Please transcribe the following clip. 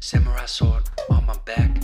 Samurai sword on my back.